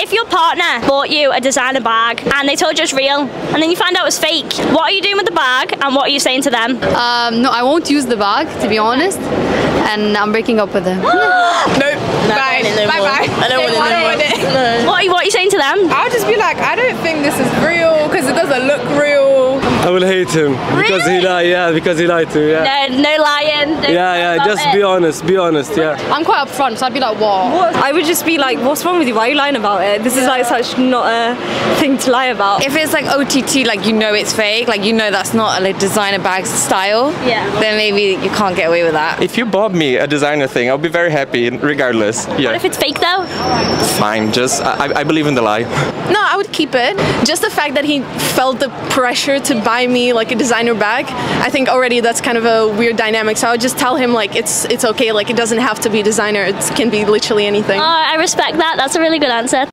If your partner bought you a designer bag and they told you it's real and then you find out it's fake, what are you doing with the bag and what are you saying to them? Um, no, I won't use the bag, to be honest. And I'm breaking up with them. Nope. Bye. no bye more. bye. I don't want it I don't want it. No. What are you, what are you saying to them? I'll just be like, I don't think this is real because it doesn't look real. I will hate him because he lied. Yeah, because he lied to. Yeah. No, no lying. no- Yeah, yeah. Just it. be honest. Be honest. Yeah. I'm quite upfront, so I'd be like, what? I would just be like, what's wrong with you? Why are you lying about it? This is like such not a thing to lie about. If it's like OTT, like you know it's fake, like you know that's not a like, designer bag style, Yeah. then maybe you can't get away with that. If you bought me a designer thing, I'll be very happy regardless. Yeah. What Yeah, if it's fake though? fine. Just I, I believe in the lie. No, I would keep it. Just the fact that he felt the pressure to buy me like a designer bag, I think already that's kind of a weird dynamic. So I would just tell him like it's it's okay. Like it doesn't have to be designer. It can be literally anything. Oh, I respect that. That's a really good answer.